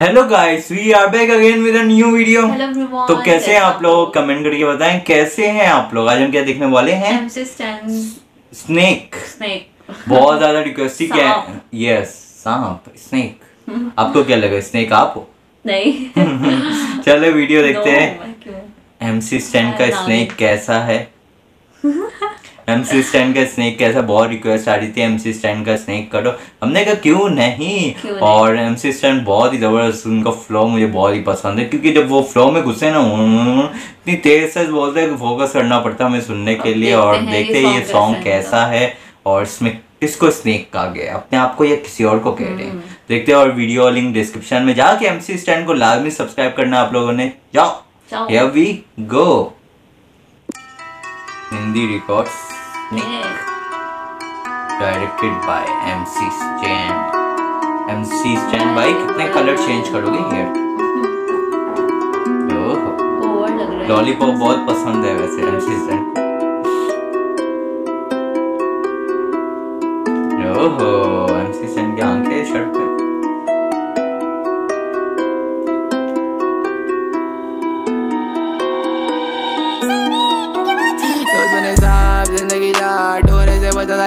Hello guys we are back again with a new video तो कैसे हैं आप लोग? कमेंट करके बताएँ कैसे हैं आप लोग? आज हम क्या देखने वाले हैं? Stan स्नेक बहुत ज़्यादा रिक्वेस्ट थी क्या सांप। यस सांप स्नेक आपको क्या लगा स्नेक आप हो? नहीं. चलो वीडियो देखते हैं। एमसी स्टैंड का स्नेक कैसा है? एमसी स्टैंड का स्नेक कैसा? बहुत रिक्वेस्ट आ रही थी एमसी स्टैंड का स्नेक करो। हमने कहा क्यों नहीं? क्यों? और एमसी स्टैंड बहुत ही ज़बरदस्त उनका फ्लो मुझे बहुत ही पसंद है क्योंकि जब वो फ्लो में घुसे ना इतनी तेज से बोलते हैं फोकस करना पड़ता है हमें सुनने के लिए और देखते ये हैं ये सॉन्ग कैसा है। और इसमें किसको स्नेक कहा गया अपने आप को या किसी और को कह रहे हम्म। हैं देखते हैं और वीडियो लिंक डिस्क्रिप्शन में जाके एमसी स्टैंड को लाजमी सब्सक्राइब करना आप लोगों ने। जाओ। Here we Hindi records directed by MC Stan MC Stan भाई कितने कलर चेंज करोगे हेयर लॉलीपॉप बहुत पसंद है वैसे एमसी स्टैंड को। ओहो।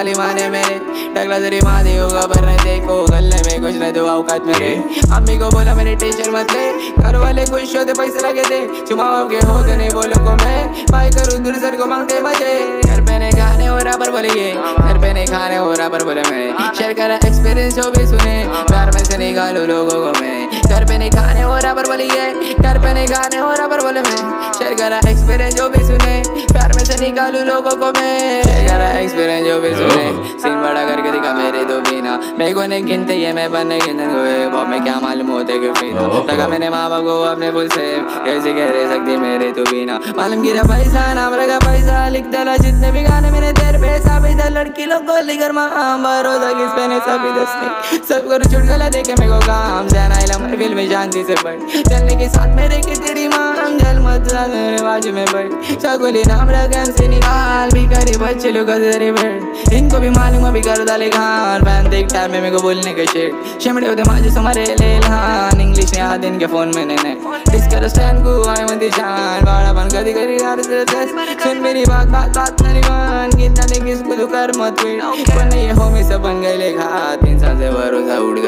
ताली माने मेरे। टकला तेरी माँ दी होगा पर नहीं देखो गले में कुछ नहीं दो औकात मेरे। अम्मी को बोला, मेरे टीचर मत ले। घर वाले खुश होते पैसे लगे थे चुमाओ के होते नहीं बोलो को मैं। भाई करूँ दूर सर को मांगते मज़े। घर पे नहीं खाने हो रहा पर बोलेंगे घर पे नहीं खाने हो रहा पर बोले मैं। शेयर करा एक्सपीरियंस जो भी सुने। प्यार में से निकालू लोगों को मैं। घर पे नहीं खाने हो रहा पर बोलिए घर पे नहीं खाने हो रहा पर बोले मैं। शेयर करा एक्सपीरियंस जो भी सुने। प्यार में से निकालू लोगों को मैं। एक्सपीरियंस जो भी सुने सीन बड़ा करके दिखा मेरे दो बिना मेरे को नहीं गिनते ये मैं बनने गिनन हुए बाप में क्या मालूम होते कि फिर लगा मैंने माँ बाप को अपने फुल से कैसे कह रहे सकती मेरे तो बिना मालूम गिरा पैसा नाम रखा पैसा लिख डाला जितने भी गाने मैंने तेरे पैसा भी था लड़की लोग को लेकर माँ भरोसा किस पे ने सभी दसने सब कर छुट गला देखे मेरे को काम से ना इला मैं फ़िल्म में शांति से पढ़ चलने के साथ मेरे की तेरी ला बाजू में बैठ सगोली नाम रखा से निकाल भी करे बच्चे लोग तेरे बैठ इनको भी मालूम अभी कर डाले खान बैन देख टाइम में मेरे को बोलने के शेट शेमड़े होते माजे समारे ले लान इंग्लिश ने आते इनके फ़ोन में ने डिस्कर स्टैंड को आए मत जान बाड़ा बन कदी करी यार तेरे दस सुन मेरी बात बात बात मेरी मान कितना ने किसको तो कर मत वेट पर नहीं हो में सब बन गए लेखा तीन साल से भरोसा उड़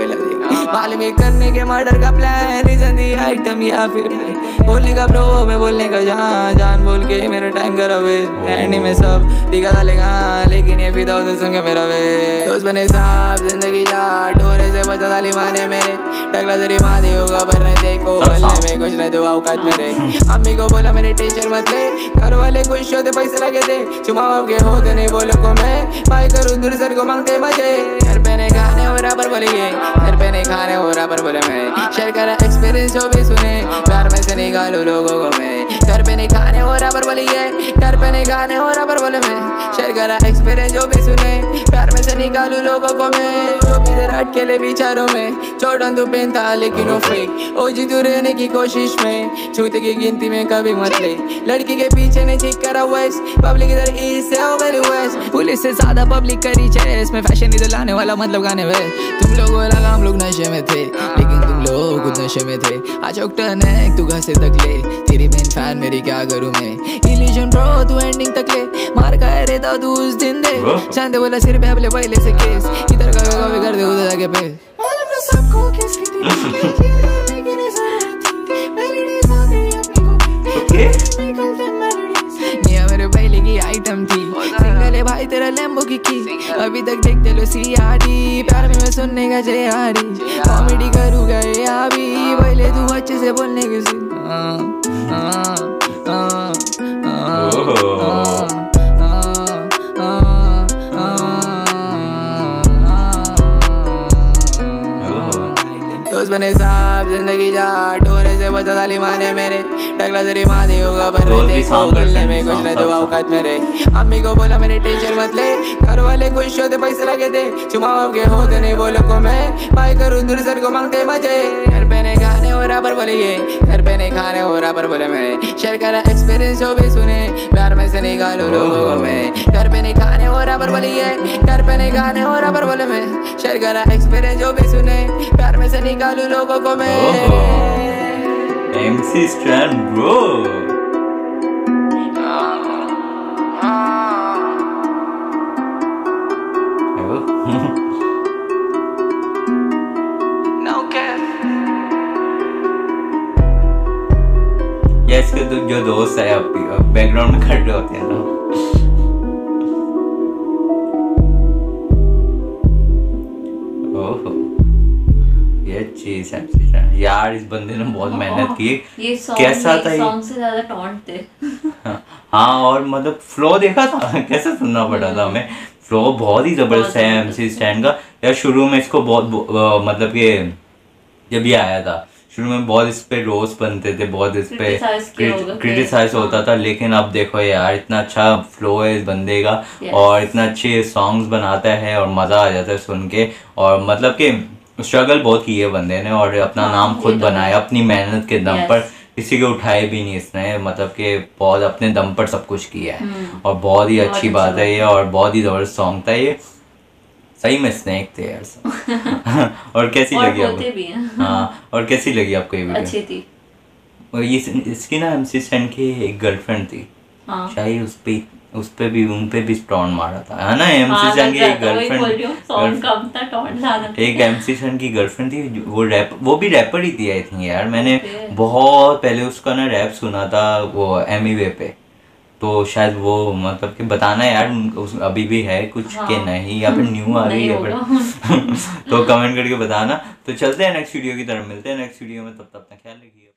मालूम है करने के मर्डर का प्लान रीजन दिया आइटम या फिर बोलने का ब्रो मैं बोलने का जान जान बोल के मेरा टाइम करा वे एंडी में सब दिखा डालेगा लेकिन ये फिदा तो सुन के मेरा वे। दोस्त बने साहब ज़िंदगी जा डोरे से बचा डाली माने मेरे टकला तेरी माँ दी होगा पर नहीं देखो गले में कुछ नहीं दो औकात मेरे अम्मी को बोला मेरे टीचर मत ले। घर वाले खुश होते पैसे लगे थे चुमाओ के होते नहीं बोलो को मैं। भाई करूँ दूर सर को मांगते मज़े। घर पे नहीं खाने हो रहा पर बोलिए घर पे नहीं खाने हो रहा पर बोले मैं। शेयर करा एक्सपीरियंस जो भी सुने। प्यार में से निकालू लोगों को मैं घर पे नहीं खाने हो रहा पर बोलिए घर पे नहीं खाने हो रहा पर बोले मैं। शेयर करा एक्सपीरियंस जो भी सुने। प्यार में से निकालू लोगों को मैं। जो भी तेरा अटकेले विचारों में। चोटन तू पहनता लेकिन वो फेक ओ जी तू रहने की कोशिश में। छूते की गिनती में कभी मत ले। लड़की के पीछे ने चीक करा वेस्ट पब्लिक इधर ईस्ट से हो गई पुलिस से ज़्यादा पब्लिक करी चेस में। फ़ैशन इधर लाने वाला मतलब गाने में। तुम लोगों लगा हम लोग नशे में थे। लेकिन तुम लोग नशे में थे। आज ऑक्टन है तू से तक ले। तेरी मेन फ़ैन मेरी क्या करूँ मैं? इल्यूजन ब्रो तू एंडिंग तक ले। मार का रे दादू तू उस दिन दे। चांदे बोला सिर पे अपने पहले से केस। इधर का कर दे उधर जाके पे। सबको किस कॉमेडी करूँगा ये अभी पहले तू अच्छे से बोलने की दोस्त बने साहब ज़िंदगी जा डोरे से बचा ताली माने मेरे। टकला तेरी माँ दी होगा पर गले में कुछ नहीं तो। औकात मेरे। अम्मी को बोला मेरे टेंशन मत ले घर वाले खुश होते पैसे लगे थे चुमाओ के होते नहीं बोलो को मैं भाई करूँ दूर सर को मांगते मज़े। घर पे नहीं हो रहा पर बोले ये। घर पे नहीं खाने हो रहा पर बोले मैं शेयर करा एक्सपीरियंस जो भी सुने, प्यार में से निकालू लोगों को मैं। घर पे नहीं खाने हो रहा पर बोले ये। घर पे नहीं खाने हो रहा पर बोले मैं। शेयर करा एक्सपीरियंस जो भी सुने, प्यार में से निकालू लोगों को मैं। MC स्ट्रैंड bro या इसके तो जो दोस्त है बैकग्राउंड में खड़े होते हैं ना। ये चीज़ है यार इस बंदे ने बहुत मेहनत की। कैसा था ये? सॉन्ग से ज़्यादा टॉन्ट थे। हाँ और मतलब फ्लो देखा था? कैसे सुनना पड़ा था हमें? फ्लो बहुत ही ज़बरदस्त है एमसी स्टैंड का। यार शुरू में इसको बहुत मतलब ये जब ये आया था शुरू में बहुत इस पे रोज बनते थे बहुत इस पे क्रिटिसाइज होता था लेकिन अब देखो यार इतना अच्छा फ्लो है इस बंदे का और इतना अच्छे सॉन्ग्स बनाता है और मज़ा आ जाता है सुन के और मतलब कि स्ट्रगल बहुत की है बंदे ने और अपना हाँ, नाम खुद तो बनाया अपनी मेहनत के दम पर। किसी के उठाए भी नहीं इसने मतलब कि बहुत अपने दम पर सब कुछ किया है। हम्म। और बहुत ही अच्छी बात है ये और बहुत ही ज़बरदस्त सॉन्ग था ये। सही में स्नैक थे यार और कैसी और लगी आपको? हाँ। और कैसी लगी आपको ये वीडियो अच्छी थी। और ये इसकी ना एमसी स्टैंड की एक गर्लफ्रेंड थी। हाँ। शायद उस पे उस पे भी उन पे भी स्टॉन मारा था। है ना? एमसी हाँ, स्टैंड की एक गर्लफ्रेंड एक एमसी सन की गर्लफ्रेंड थी वो रैप वो भी रैपर ही थी आई थिंक यार। मैंने बहुत पहले उसका ना रैप सुना था वो एमी वे पे। तो शायद वो मतलब कि बताना यार उस, अभी भी है कुछ हाँ। के नहीं या फिर न्यू आ रही है फिर तो कमेंट करके बताना। तो चलते हैं नेक्स्ट वीडियो की तरफ़ मिलते हैं नेक्स्ट वीडियो में तब तक अपना ख्याल रखिए।